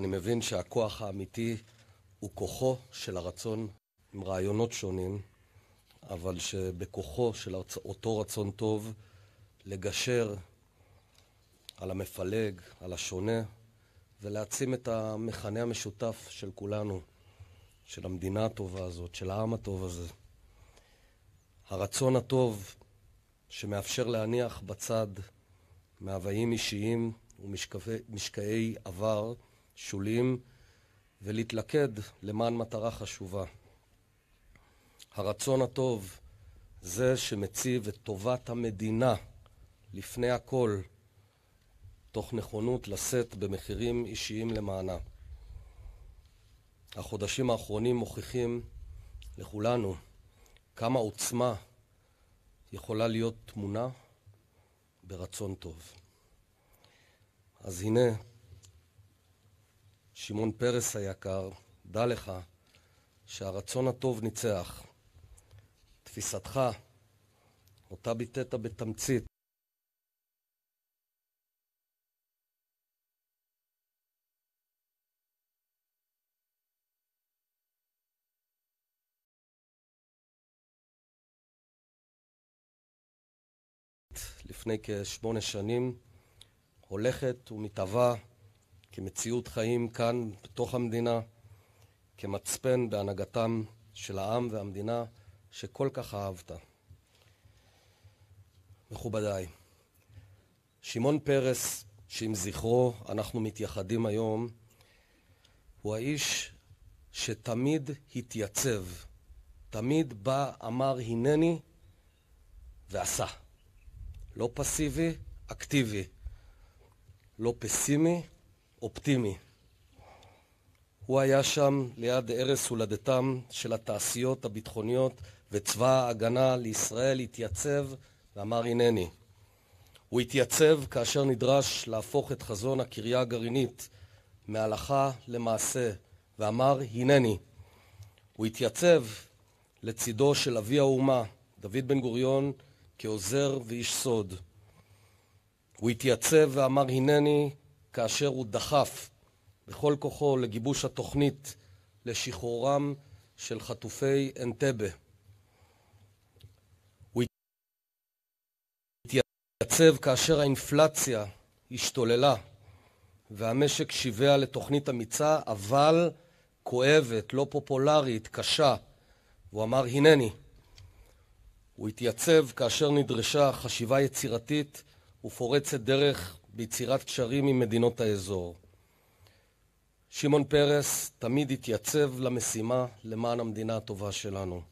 אני מבין שהכוח האמיתי הוא כוחו של הרצון עם רעיונות שונים, אבל שבכוחו של אותו רצון טוב לגשר על המפלג, על השונה, ולהעצים את המכנה המשותף של כולנו, של המדינה הטובה הזאת, של העם הטוב הזה. הרצון הטוב שמאפשר להניח בצד מאוויים אישיים ומשקעי עבר שוליים ולהתלכד למען מטרה חשובה. הרצון הטוב זה שמציב את טובת המדינה לפני הכל, תוך נכונות לשאת במחירים אישיים למענה. החודשים האחרונים מוכיחים לכולנו כמה עוצמה יכולה להיות תמונה ברצון טוב. אז הנה, שמעון פרס היקר, דע לך שהרצון הטוב ניצח. תפיסתך, אותה ביטאת בתמצית, לפני כשמונה שנים, הולכת ומתהווה כמציאות חיים כאן, בתוך המדינה, כמצפן בהנהגתם של העם והמדינה שכל כך אהבת. מכובדיי, שמעון פרס, שעם זכרו אנחנו מתייחדים היום, הוא האיש שתמיד התייצב, תמיד בא, אמר הנני ועשה. לא פסיבי, אקטיבי. לא פסימי, אופטימי. הוא היה שם ליד ערש הולדתם של התעשיות הביטחוניות וצבא ההגנה לישראל התייצב ואמר הנני. הוא התייצב כאשר נדרש להפוך את חזון הקריה הגרעינית מהלכה למעשה ואמר הנני. הוא התייצב לצידו של אבי האומה, דוד בן גוריון, כעוזר ואיש סוד. הוא התייצב ואמר הנני כאשר הוא דחף בכל כוחו לגיבוש התוכנית לשחרורם של חטופי אנטבה. הוא התייצב כאשר האינפלציה השתוללה והמשק שיווע לתוכנית אמיצה, אבל כואבת, לא פופולרית, קשה. והוא אמר הנני. הוא התייצב כאשר נדרשה חשיבה יצירתית ופורצת דרך ביצירת קשרים עם מדינות האזור. שמעון פרס תמיד התייצב למשימה למען המדינה הטובה שלנו.